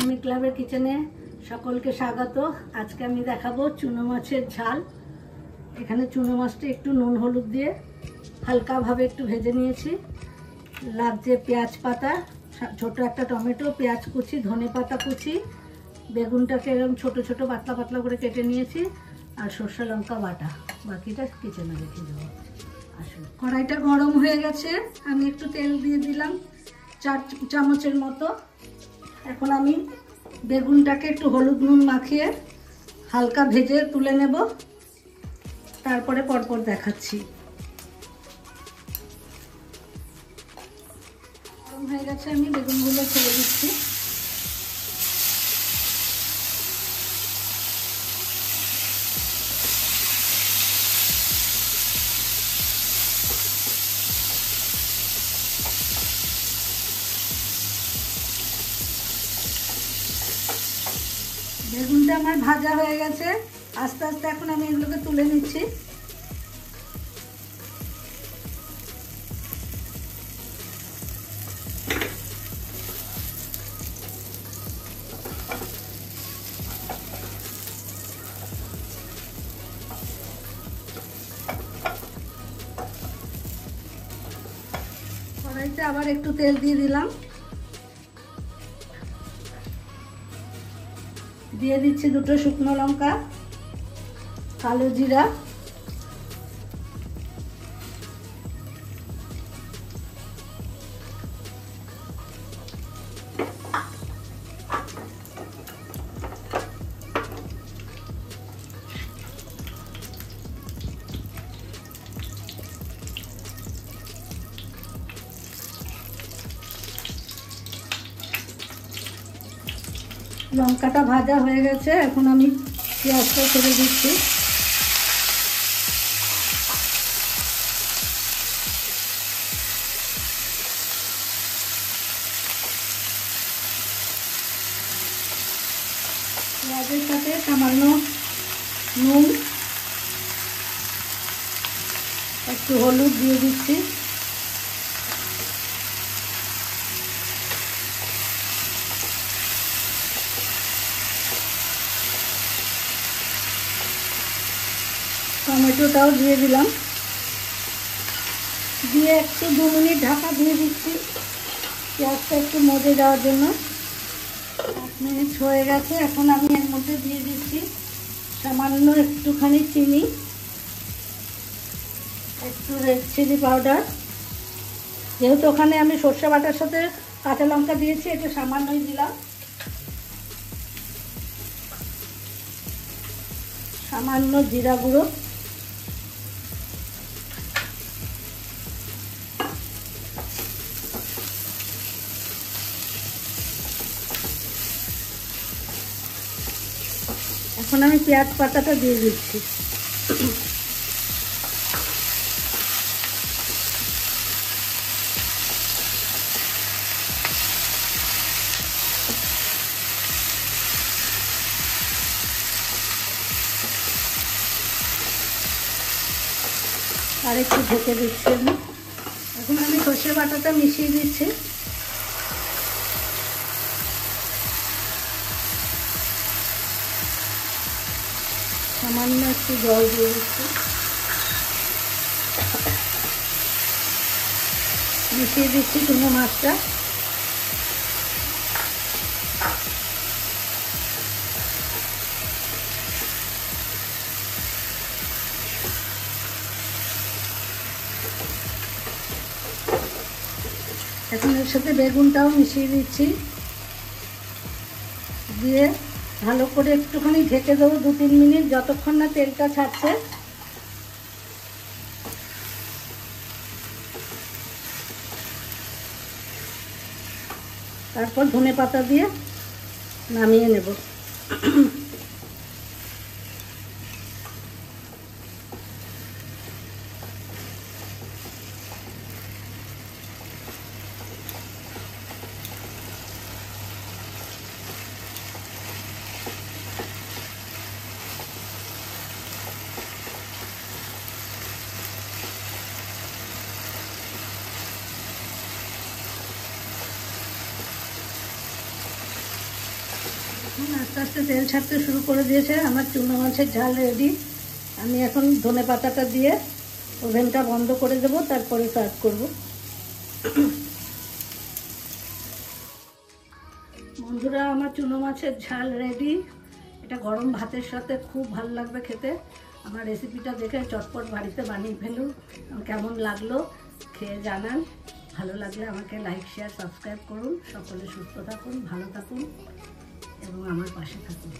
আমি ক্লাবের কিচেনে সকলকে স্বাগত। আজকে আমি দেখাবো চুনো মাছের ঝাল। এখানে চুনো মাছটা একটু নুন হলুদ দিয়ে হালকাভাবে একটু ভেজে নিয়েছি। লাগছে পেঁয়াজ পাতা ছোট একটা টমেটো, পেঁয়াজ কুচি, ধনে পাতা কুচি, বেগুনটাকে এরকম ছোট ছোট পাতলা পাতলা করে কেটে নিয়েছি, আর সর্ষে লঙ্কা বাটা। বাকিটা কিচেনে রেখে দেবো। কড়াইটা গরম হয়ে গেছে। আমি একটু তেল দিয়ে দিলাম চার চামচের মতো। এখন আমি বেগুনটাকে একটু হলুদ নুন মাখিয়ে হালকা ভেজে তুলে নেব। তারপরে পরপর দেখাচ্ছি। হয়ে গেছে, আমি বেগুনগুলো ছেড়ে দিচ্ছি। বেগুনটা আমার ভাজা হয়ে গেছে। আস্তে আস্তে এখন আমি এগুলোকে তুলে নিচ্ছি। কড়াইতে আবার একটু তেল দিয়ে দিলাম। দিয়ে দিচ্ছি দুটো শুকনো লঙ্কা কালো জিরা। লঙ্কাটা ভাজা হয়ে গেছে, এখন আমি পেঁয়াজটা ছেড়ে দিচ্ছি। পেঁয়াজের সাথে সামান্য নুন, একটু হলুদ দিয়ে দিচ্ছি। টমেটোটাও দিয়ে দিলাম। দিয়ে একটু দু মিনিট ঢাকা দিয়ে দিচ্ছি পেঁয়াজটা একটু মজে যাওয়ার জন্য। এক মিনিট হয়ে গেছে, এখন আমি এর মধ্যে দিয়ে দিচ্ছি সামান্য একটুখানি চিনি, একটু রেড চিলি পাউডার যেহেতু ওখানে আমি সর্ষে বাটার সাথে কাঁচা লঙ্কা দিয়েছি একটু সামান্যই দিলাম। সামান্য জিরা গুঁড়ো। এখন আমি পেঁয়াজ পাতাটা দিয়ে দিচ্ছি। আর একটু ঢেকে দিচ্ছি আমি। এখন আমি সর্ষে বাটাটা মিশিয়ে দিচ্ছি। সামান্য একটু জল দিয়ে দিচ্ছি। মিশিয়ে দিচ্ছি চুনো মাছটা। এখন এর সাথে বেগুনটাও মিশিয়ে দিচ্ছি। দিয়ে ভালো করে একটুখানি ঢেকে দেবো দু তিন মিনিট, যতক্ষণ না তেলটা ছাড়ছে। তারপর ধনে পাতা দিয়ে নামিয়ে নেব। আস্তে আস্তে তেল ছাড়তে শুরু করে দিয়েছে। আমার চুনো মাছের ঝাল রেডি আমি এখন ধনে পাতাটা দিয়ে ওভেনটা বন্ধ করে দেবো, তারপরে সার্ভ করব। বন্ধুরা, আমার চুনো মাছের ঝাল রেডি এটা গরম ভাতের সাথে খুব ভালো লাগবে খেতে। আমার রেসিপিটা দেখে চটপট বাড়িতে বানিয়ে ফেলুন। কেমন লাগল খেয়ে জানান। ভালো লাগলে আমাকে লাইক শেয়ার সাবস্ক্রাইব করুন। সকলে সুস্থ থাকুন, ভালো থাকুন। এবং আমার পাশে থাকুন।